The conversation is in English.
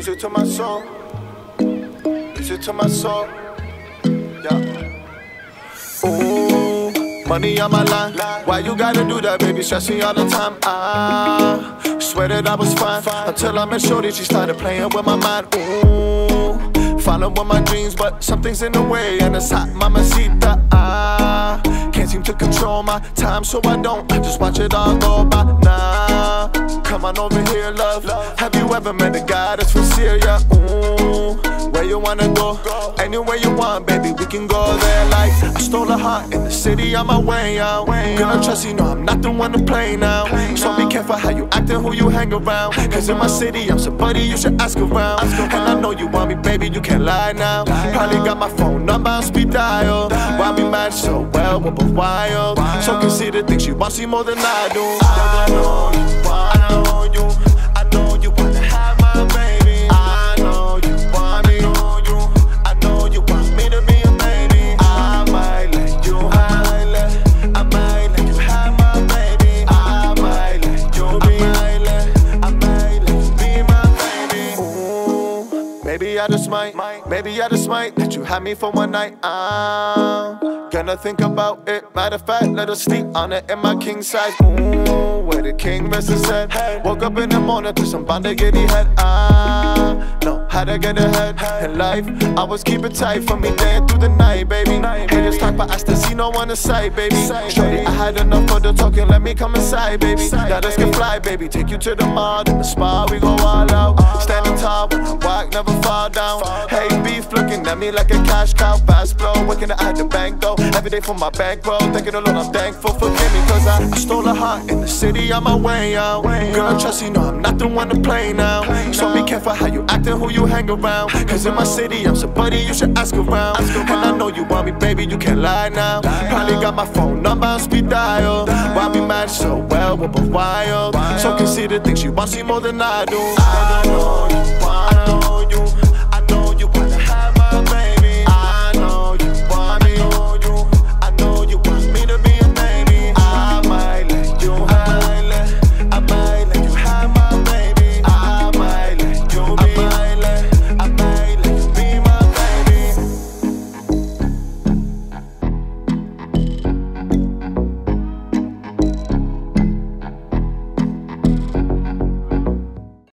Music to my soul. Music to my soul. Yeah. Ooh, money on my line. Why you gotta do that, baby? Stressing all the time. I swear that I was fine until I met Shorty. She started playing with my mind. Ooh, following my dreams, but something's in the way, and it's hot, mamacita. I ah. can't seem to control my time, so I don't. I just watch it all go by. now. come on over here, love. You ever met a guy that's from Syria? Ooh, where you wanna go? Anywhere you want, baby, we can go there. Like I stole a heart in the city on my way out. Girl, trust you know I'm not the one to play now. So be careful how you act and who you hang around. Cause in my city, I'm somebody you should ask around. And I know you want me, baby, you can't lie now. Probably got my phone number on speed dial. Why we match so well, we're both wild. So consider things she wants you more than I do. I know you I know you, maybe I just might, maybe I just might let you have me for one night. I'm gonna think about it. Matter of fact, let us sleep on it in my king size. Ooh, where the king rests his head. Woke up in the morning, to get his head. I know how to get ahead in life. I was keep it tight for me day through the night, baby. Haters talk, but I still see no one inside, baby. Shorty, I had enough for the talking, let me come inside, baby. Let us can fly, baby. Take you to the mall, in the spa, we go all out. Standing tall never fall down. Hey, beef looking at me like a cash cow, fast flow. Working at the bank though, every day for my bankroll. Thanking the Lord, I'm thankful. Forgive me, cause I, I stole a heart in the city on my way out. Girl, trust you know I'm not the one to play now. So be careful how you act and who you hang around. Cause in my city, I'm somebody you should ask around. And I know you want me, baby, you can't lie now. Probably got my phone number on speed dial. Why we match so well, we're both wild. So consider things you want, see more than I do. I know you want, know you.